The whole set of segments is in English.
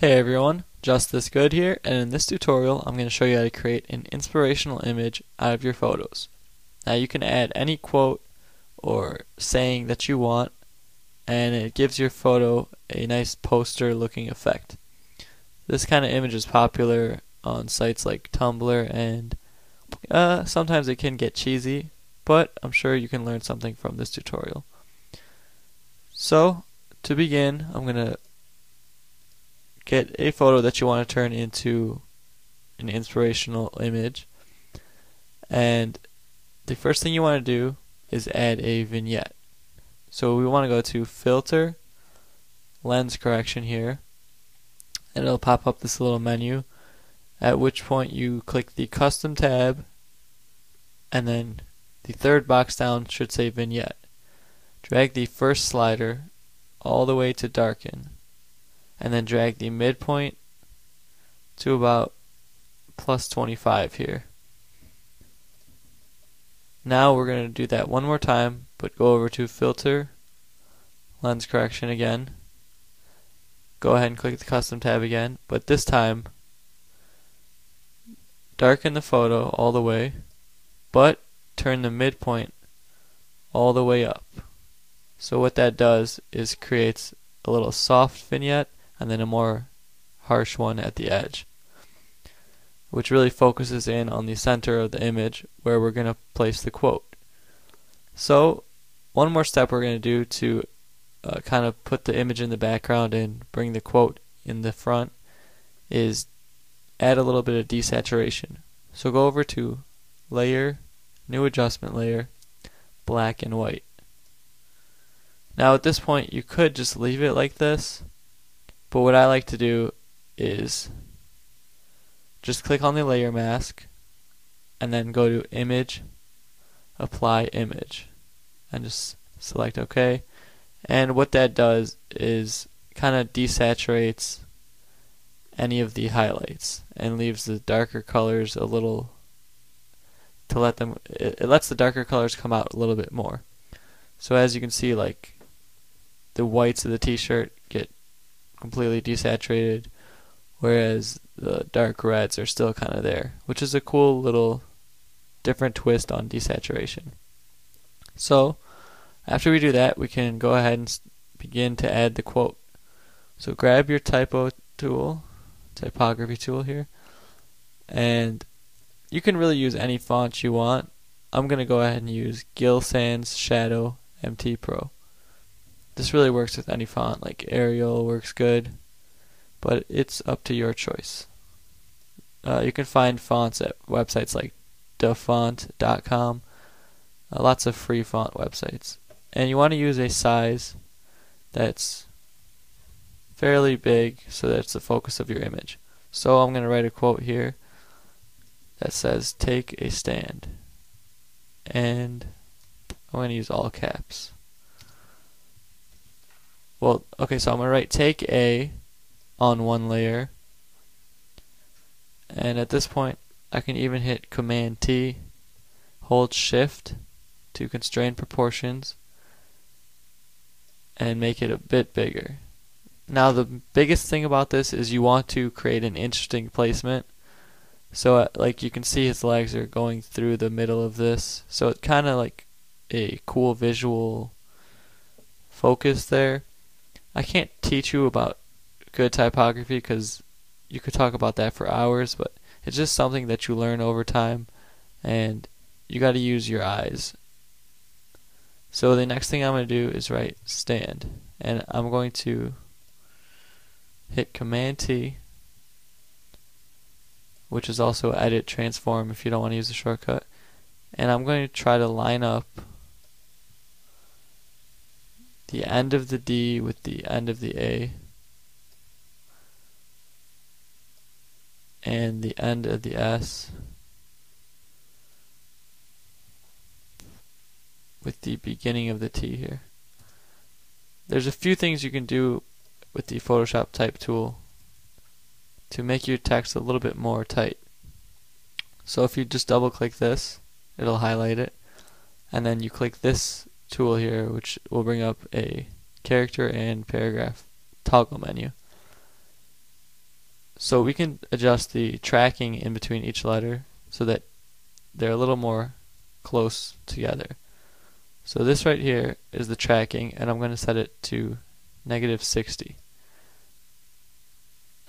Hey everyone, Justin Odisho here, and in this tutorial I'm going to show you how to create an inspirational image out of your photos. Now you can add any quote or saying that you want, and it gives your photo a nice poster looking effect. This kind of image is popular on sites like Tumblr, and uh, sometimes it can get cheesy, but I'm sure you can learn something from this tutorial. So, to begin, I'm going to get a photo that you want to turn into an inspirational image. And the first thing you want to do is add a vignette. So we want to go to filter, lens correction here, and it'll pop up this little menu at which point you click the custom tab and then the third box down should say vignette. Drag the first slider all the way to darken and then drag the midpoint to about plus 25 here. Now we're going to do that one more time, but go over to filter, lens correction again. Go ahead and click the custom tab again, but this time darken the photo all the way, but turn the midpoint all the way up. So what that does is creates a little soft vignette and then a more harsh one at the edge, which really focuses in on the center of the image where we're going to place the quote. So, one more step we're going to do to uh, kind of put the image in the background and bring the quote in the front is add a little bit of desaturation. So go over to Layer, New Adjustment Layer, Black and White. Now at this point you could just leave it like this but what I like to do is just click on the layer mask and then go to image, apply image and just select OK. And what that does is kind of desaturates any of the highlights and leaves the darker colors a little to let them it, lets the darker colors come out a little bit more. So as you can see like the whites of the t-shirt completely desaturated, whereas the dark reds are still kind of there, which is a cool little different twist on desaturation. So, after we do that, we can go ahead and begin to add the quote. So grab your typo tool, typography tool here, and you can really use any font you want. I'm going to go ahead and use Gill Sans Shadow MT Pro. This really works with any font, like Arial works good, but it's up to your choice. Uh, you can find fonts at websites like dafont.com, uh, lots of free font websites. And you want to use a size that's fairly big so that it's the focus of your image. So I'm going to write a quote here that says, Take a stand. And I'm going to use all caps. Well, okay, so I'm going to write take A on one layer. And at this point, I can even hit Command T, hold Shift to constrain proportions, and make it a bit bigger. Now, the biggest thing about this is you want to create an interesting placement. So, uh, like you can see, his legs are going through the middle of this. So, it's kind of like a cool visual focus there. I can't teach you about good typography because you could talk about that for hours, but it's just something that you learn over time and you got to use your eyes. So the next thing I'm going to do is write stand and I'm going to hit command T which is also edit transform if you don't want to use the shortcut and I'm going to try to line up the end of the D with the end of the A and the end of the S with the beginning of the T here. There's a few things you can do with the Photoshop type tool to make your text a little bit more tight. So if you just double click this, it'll highlight it and then you click this tool here which will bring up a character and paragraph toggle menu. So we can adjust the tracking in between each letter so that they're a little more close together. So this right here is the tracking and I'm going to set it to negative 60.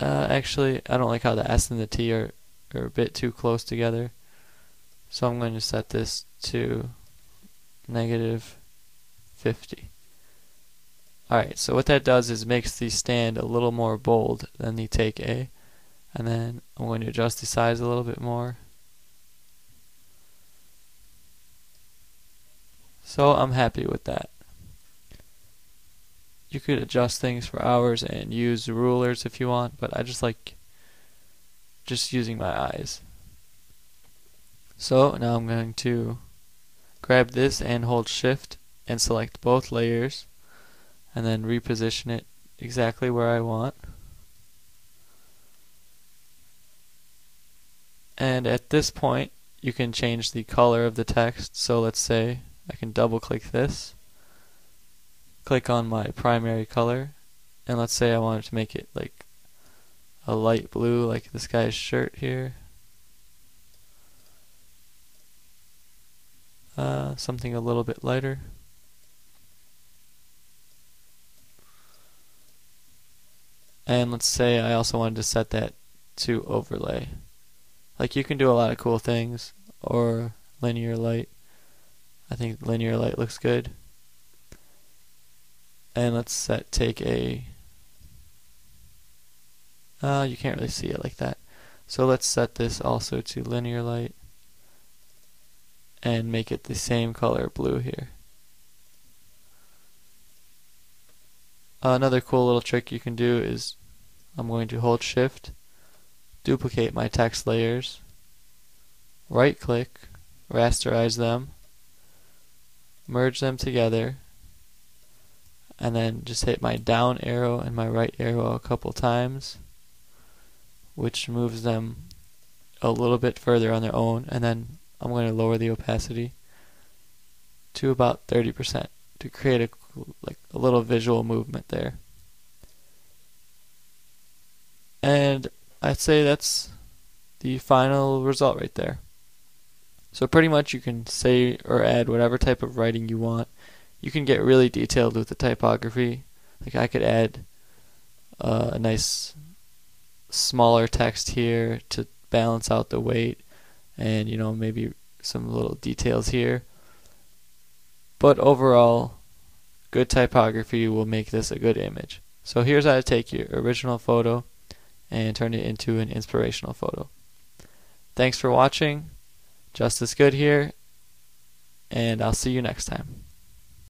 Uh, actually, I don't like how the S and the T are, are a bit too close together. So I'm going to set this to negative 50. Alright, so what that does is makes the stand a little more bold than the take A. And then I'm going to adjust the size a little bit more. So I'm happy with that. You could adjust things for hours and use rulers if you want, but I just like just using my eyes. So now I'm going to grab this and hold shift and select both layers and then reposition it exactly where I want. And at this point, you can change the color of the text. So let's say I can double click this, click on my primary color, and let's say I wanted to make it like a light blue like this guy's shirt here. Uh, something a little bit lighter. And let's say I also wanted to set that to overlay. Like you can do a lot of cool things, or linear light. I think linear light looks good. And let's set take a. Uh, you can't really see it like that. So let's set this also to linear light and make it the same color blue here. Another cool little trick you can do is I'm going to hold shift, duplicate my text layers, right click, rasterize them, merge them together, and then just hit my down arrow and my right arrow a couple times, which moves them a little bit further on their own, and then I'm going to lower the opacity to about 30% to create a like a little visual movement there. And I'd say that's the final result right there. So pretty much you can say or add whatever type of writing you want. You can get really detailed with the typography. Like I could add uh, a nice smaller text here to balance out the weight and you know maybe some little details here. But overall, good typography will make this a good image. So here's how to take your original photo and turn it into an inspirational photo. Thanks for watching. Justin Odisho here, and I'll see you next time.